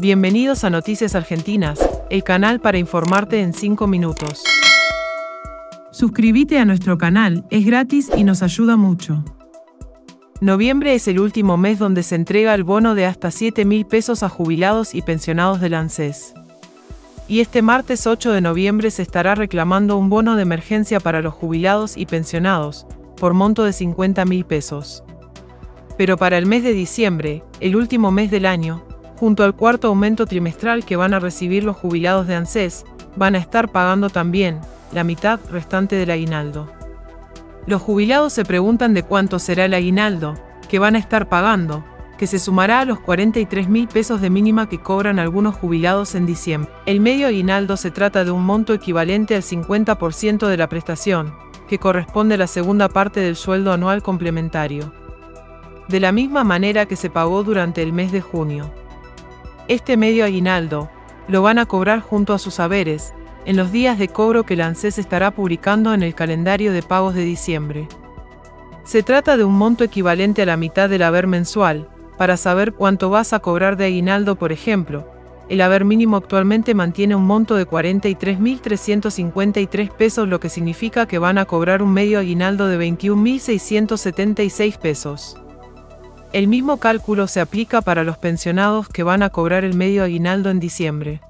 Bienvenidos a Noticias Argentinas, el canal para informarte en 5 minutos. Suscríbete a nuestro canal, es gratis y nos ayuda mucho. Noviembre es el último mes donde se entrega el bono de hasta 7 mil pesos a jubilados y pensionados del ANSES. Y este martes 8 de noviembre se estará reclamando un bono de emergencia para los jubilados y pensionados, por monto de 50 mil pesos. Pero para el mes de diciembre, el último mes del año, junto al cuarto aumento trimestral que van a recibir los jubilados de ANSES, van a estar pagando también la mitad restante del aguinaldo. Los jubilados se preguntan de cuánto será el aguinaldo, que van a estar pagando, que se sumará a los 43 mil pesos de mínima que cobran algunos jubilados en diciembre. El medio aguinaldo se trata de un monto equivalente al 50% de la prestación, que corresponde a la segunda parte del sueldo anual complementario. De la misma manera que se pagó durante el mes de junio. Este medio aguinaldo lo van a cobrar junto a sus haberes, en los días de cobro que la ANSES estará publicando en el calendario de pagos de diciembre. Se trata de un monto equivalente a la mitad del haber mensual, para saber cuánto vas a cobrar de aguinaldo, por ejemplo. El haber mínimo actualmente mantiene un monto de 43.353 pesos, lo que significa que van a cobrar un medio aguinaldo de 21.676 pesos. El mismo cálculo se aplica para los pensionados que van a cobrar el medio aguinaldo en diciembre.